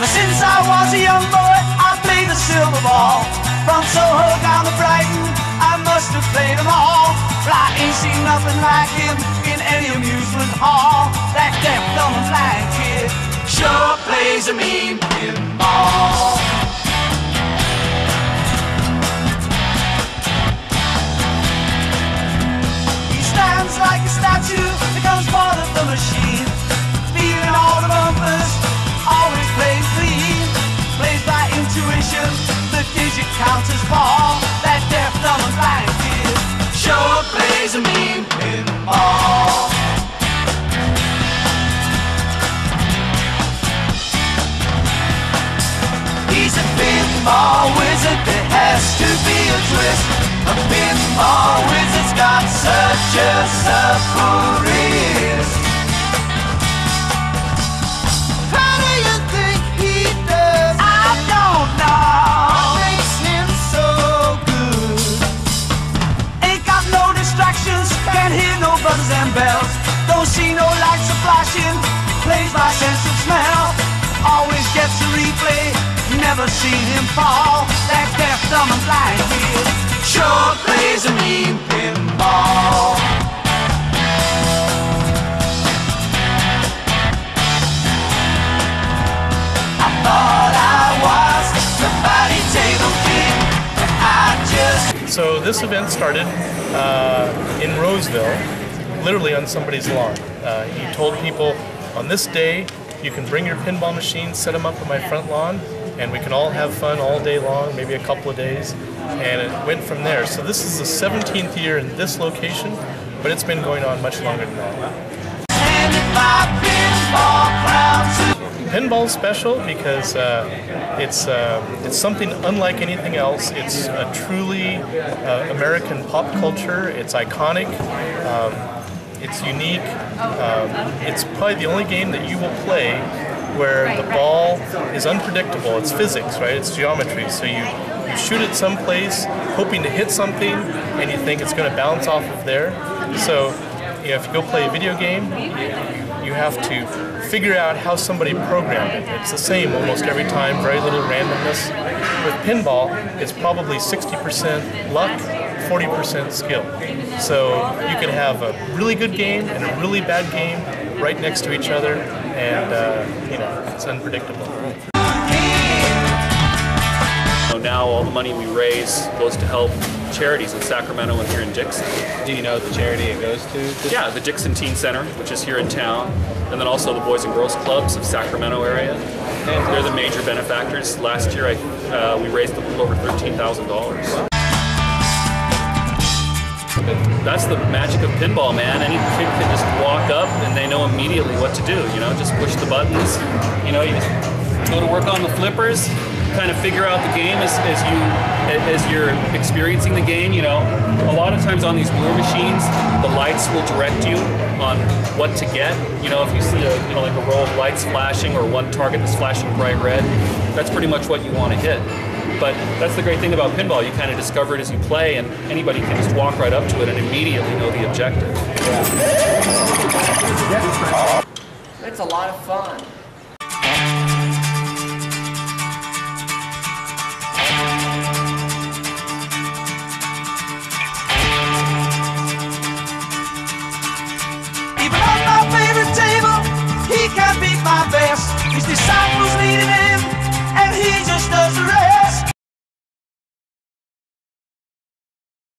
was a young boy, I played the silver ball. From Soho down to Brighton, I must have played them all. But I ain't seen nothing like him in any amusement hall. That deaf, dumb, blind kid sure plays a mean pinball. Plays a mean pinball. He's a pinball wizard, there has to be a twist. A pinball wizard's got such a surprise. Don't see no lights a flashing, plays by sense of smell. Always gets a replay, never him fall. That deaf, dumb, and blind kid sure plays a mean pinball. I thought I was the Bally table I just So this event started uh, in Roseville, literally on somebody's lawn. Uh, he told people, on this day, you can bring your pinball machines, set them up on my front lawn, and we can all have fun all day long, maybe a couple of days. And it went from there. So this is the 17th year in this location, but it's been going on much longer than that. pinball crown to Pinball's special because uh, it's uh, it's something unlike anything else. It's a truly uh, American pop culture. It's iconic. Um, it's unique. Um, it's probably the only game that you will play where the ball is unpredictable. It's physics, right? It's geometry. So you you shoot it someplace hoping to hit something, and you think it's going to bounce off of there. So you know, if you go play a video game, you have to figure out how somebody programmed it. It's the same almost every time, very little randomness. With pinball, it's probably 60% luck, 40% skill. So you can have a really good game and a really bad game right next to each other, and uh, you know, it's unpredictable. So now all the money we raise goes to help charities in Sacramento and here in Dixon. Do you know the charity it goes to? Yeah, the Dixon Teen Center, which is here in town, and then also the Boys and Girls Clubs of Sacramento area. They're the major benefactors. Last year, I, uh, we raised a little over thirteen thousand dollars. That's the magic of pinball, man. Any kid can just walk up and they know immediately what to do. You know, just push the buttons. You know, you just go to work on the flippers, kind of figure out the game as, as you as you're experiencing the game. You know, a lot of times on these newer machines, the lights will direct you on what to get. You know, if you see a you know like a row of lights flashing or one target that's flashing bright red, that's pretty much what you want to hit. But that's the great thing about pinball. You kind of discover it as you play, and anybody can just walk right up to it and immediately know the objective. It's a lot of fun. Even on my favorite table, he can't beat my best. His disciples needed him, and he just does the rest.